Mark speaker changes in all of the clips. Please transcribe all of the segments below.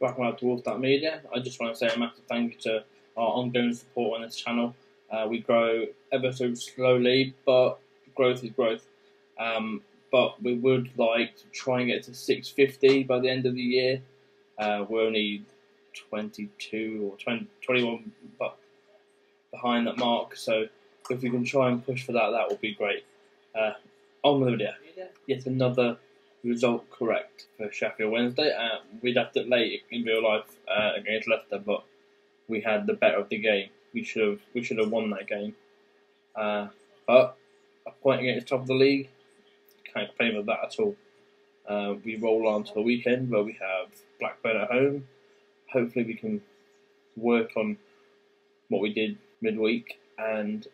Speaker 1: Welcome out to WolfStat Media. I just want to say a massive thank you to our ongoing support on this channel. Uh, we grow ever so slowly, but growth is growth. Um, but we would like to try and get to 650 by the end of the year. Uh, we're only 22 or 20, 21 but behind that mark, so if we can try and push for that, that would be great. Uh, on with the video. Yet another result correct for Sheffield Wednesday. Uh, we'd have to late in real life uh, against Leicester, but we had the better of the game. We should have we should have won that game. Uh, but a point against top of the league, can't complain with that at all. Uh, we roll on to the weekend where we have Blackburn at home. Hopefully, we can work on what we did midweek and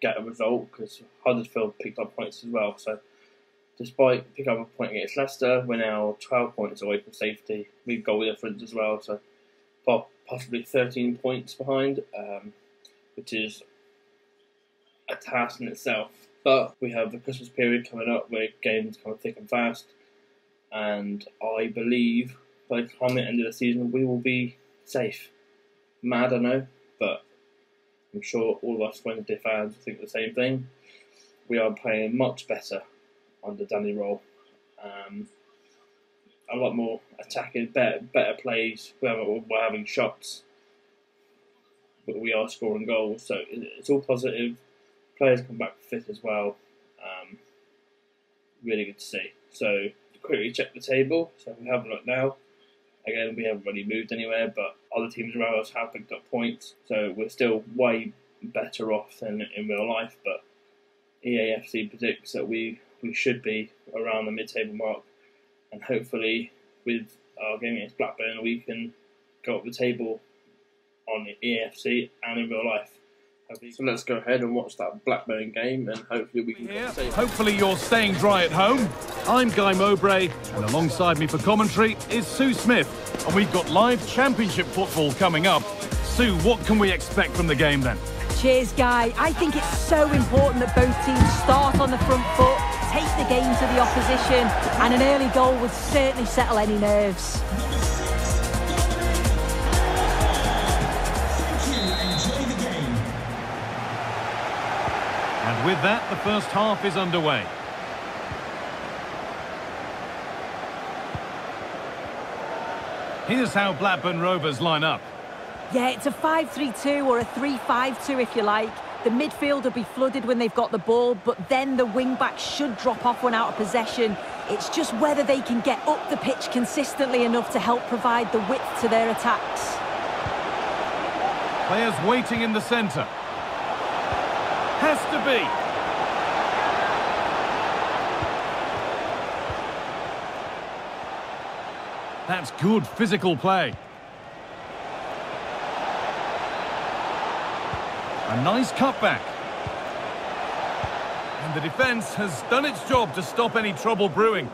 Speaker 1: get a result because Huddersfield picked up points as well. So despite picking up a point against Leicester, we're now 12 points away from safety. We've goal difference as well, so possibly 13 points behind, um, which is a task in itself. But we have the Christmas period coming up where games come thick and fast, and I believe by the time the end of the season we will be safe. Mad, I know, but I'm sure all of us Wednesday fans think the same thing. We are playing much better under Danny Röhl. Um, a lot more attacking, better, better plays. We're, we're having shots, but we are scoring goals. So it's all positive. Players come back fit as well. Um, really good to see. So quickly check the table. So we have a look now. Again, we haven't really moved anywhere, but other teams around us have picked up points. So we're still way better off than in real life. But EAFC predicts that we we should be around the mid-table mark, and hopefully with our game against Blackburn, we can go up the table on the EFC and in real life. So let's go ahead and watch that Blackburn game, and hopefully we can.
Speaker 2: Yeah. Hopefully you're staying dry at home. I'm Guy Mowbray, and alongside me for commentary is Sue Smith, and we've got live Championship football coming up. Sue, what can we expect from the game then?
Speaker 3: Cheers, Guy. I think it's so important that both teams start on the front foot take the game to the opposition, and an early goal would certainly settle any nerves.
Speaker 2: And with that, the first half is underway. Here's how Blackburn Rovers line up.
Speaker 3: Yeah, it's a 5-3-2 or a 3-5-2 if you like. The midfield will be flooded when they've got the ball, but then the wing-backs should drop off when out of possession. It's just whether they can get up the pitch consistently enough to help provide the width to their attacks.
Speaker 2: Players waiting in the centre. Has to be. That's good physical play. A nice cutback. And the defence has done its job to stop any trouble brewing.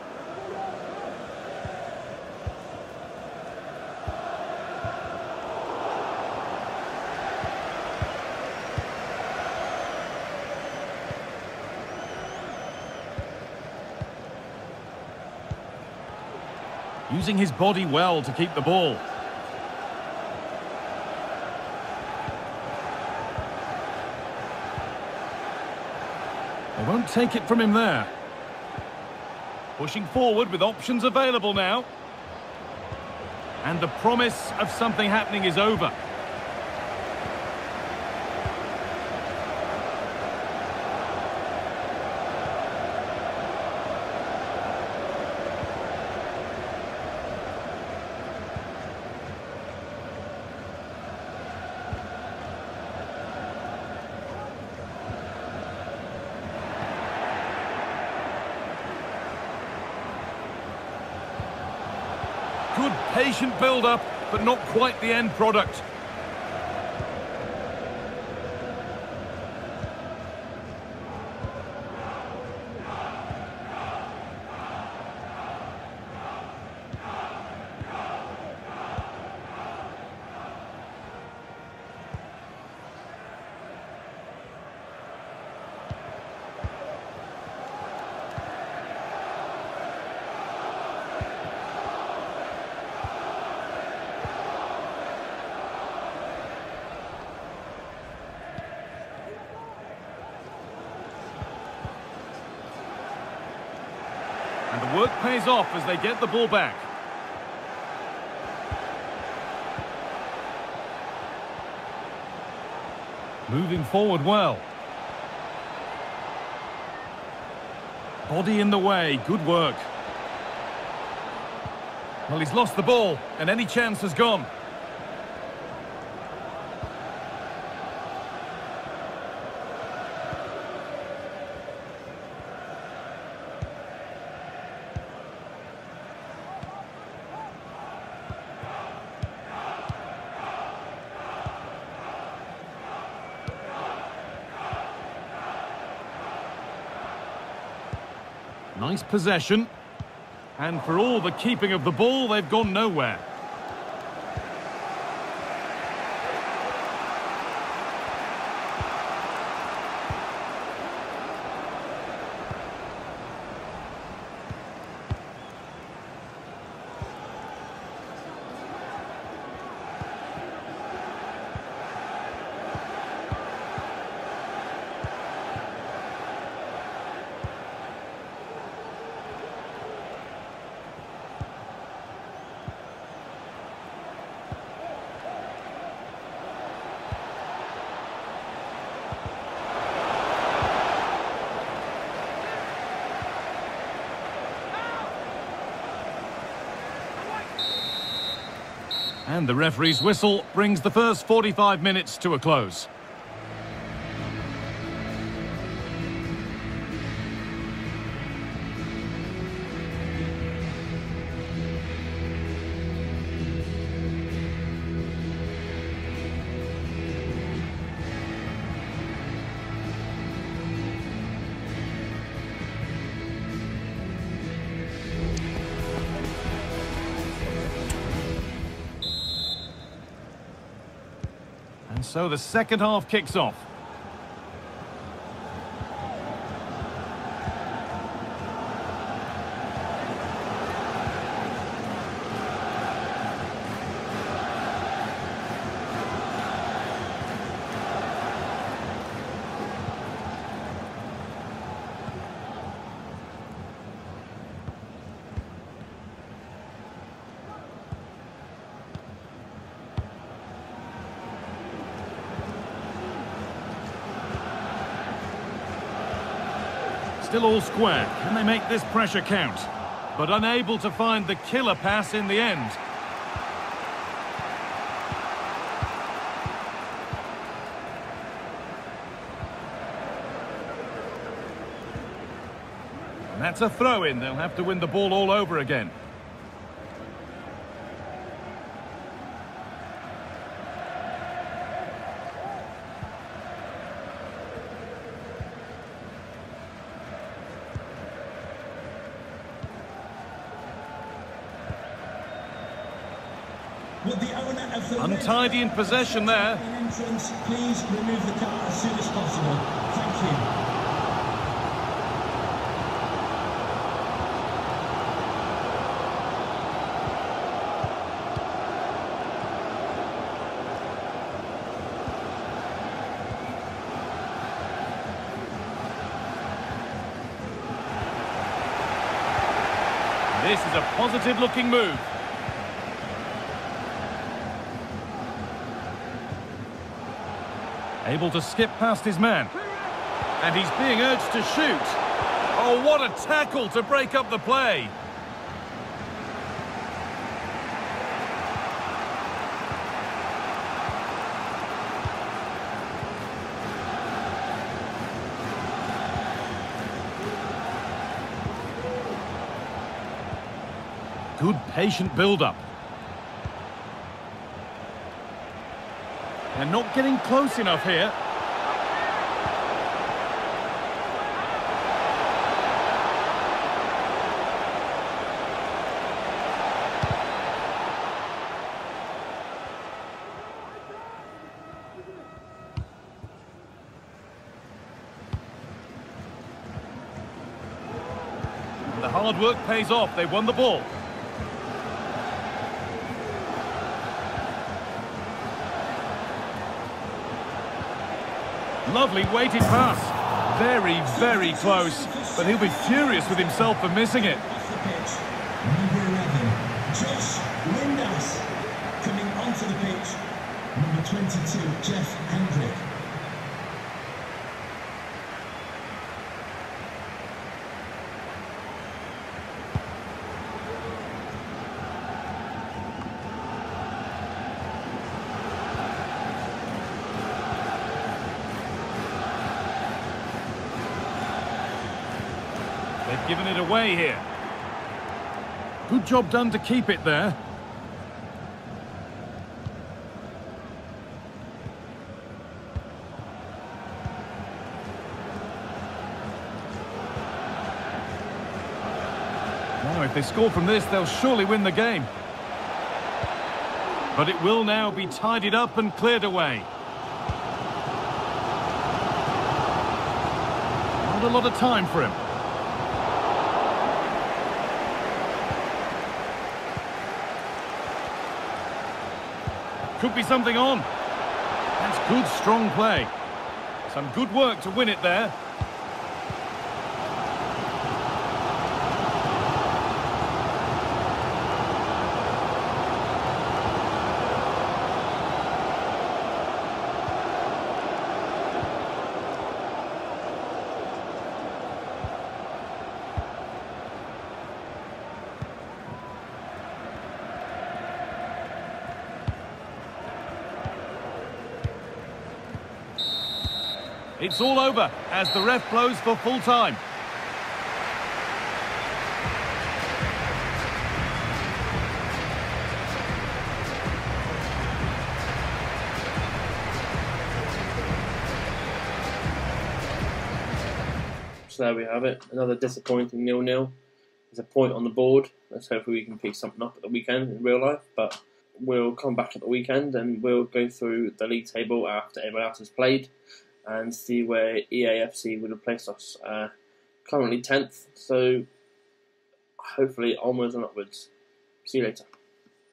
Speaker 2: Using his body well to keep the ball. Take it from him there. Pushing forward with options available now. And the promise of something happening is over. Good patient build-up, but not quite the end product. Work pays off as they get the ball back. Moving forward well. Body in the way, good work. Well, he's lost the ball, and any chance has gone. Nice possession. And for all the keeping of the ball, they've gone nowhere. And the referee's whistle brings the first 45 minutes to a close. So the second half kicks off. Still all square. Can they make this pressure count? But unable to find the killer pass in the end. And that's a throw-in. They'll have to win the ball all over again. Untidy in possession there.
Speaker 4: entrance please remove the car as soon as possible? Thank you.
Speaker 2: This is a positive-looking move. Able to skip past his man. And he's being urged to shoot. Oh, what a tackle to break up the play. Good patient build-up. They're not getting close enough here. The hard work pays off. They won the ball. Lovely weighted pass. Very, very close. But he'll be furious with himself for missing it. Given it away here. Good job done to keep it there. Now, if they score from this, they'll surely win the game. But it will now be tidied up and cleared away. Not a lot of time for him. Could be something on. That's good, strong play. Some good work to win it there. It's all over as the ref blows for full time.
Speaker 1: So there we have it. Another disappointing nil-nil. There's a point on the board. Let's hope we can pick something up at the weekend in real life. But we'll come back at the weekend and we'll go through the league table after everyone else has played and see where EAFC would have placed us. Uh, currently 10th, so hopefully onwards and upwards. See you later.